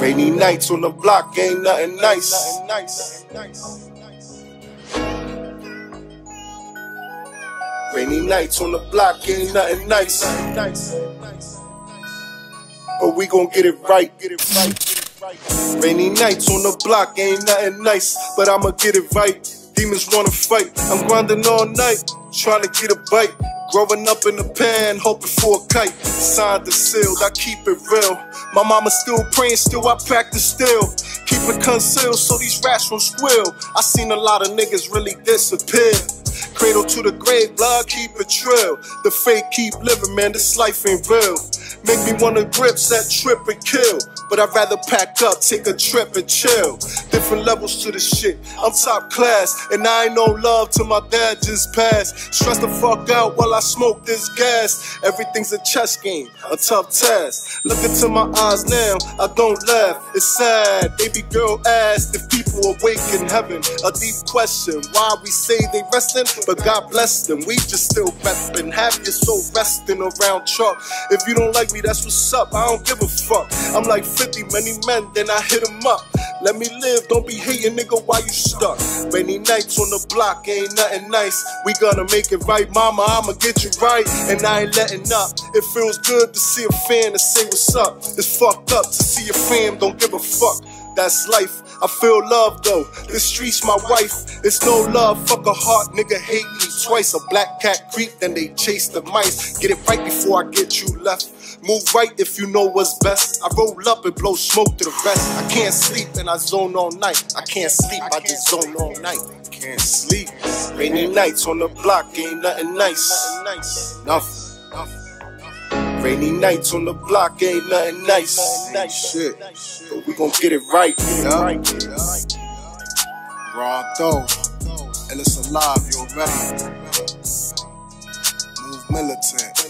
Rainy nights on the block ain't nothing nice. Rainy nights on the block ain't nothing nice. But we gon' get it right. Get it right. Rainy nights on the block ain't nothing nice, but I'ma get it right. Demons wanna fight. I'm grinding all night, trying to get a bite. Growing up in a pan, hoping for a kite. Signed and sealed, I keep it real. My mama still praying, still I practice still. Keep it concealed so these rats won't squeal. I seen a lot of niggas really disappear. Cradle to the grave, blood keep it trill. The fake keep living, man, this life ain't real. Make me wanna grip, set, trip, and kill. But I'd rather pack up, take a trip, and chill. Different levels to the shit. I'm top class, and I ain't no love till my dad just passed. Stress the fuck out while I smoke this gas. Everything's a chess game, a tough task. Look into my eyes now, I don't laugh. It's sad. Baby girl asked if people awake in heaven. A deep question, why we say they resting, but God bless them. We just still reppin'. Have your soul resting around truck. If you don't like me, that's what's up. I don't give a fuck. I'm like 50 many men, then I hit 'em up. Let me live, don't be hating, nigga, why you stuck? Many nights on the block ain't nothing nice. We gonna make it right, mama, I'ma get you right. And I ain't letting up. It feels good to see a fan and say what's up. It's fucked up to see a fam, don't give a fuck. That's life. I feel love though. The streets my wife. It's no love. Fuck a heart, nigga hate me twice. A black cat creep, then they chase the mice. Get it right before I get you left. Move right if you know what's best. I roll up and blow smoke to the rest. I can't sleep and I zone all night. I can't sleep, I just zone all night. Can't sleep. Rainy nights on the block ain't nothing nice. Nothing. Rainy nights on the block ain't nothing nice. Shit. But we gon' get it right. Yeah. Raw dough. And it's alive, you already. Move militant.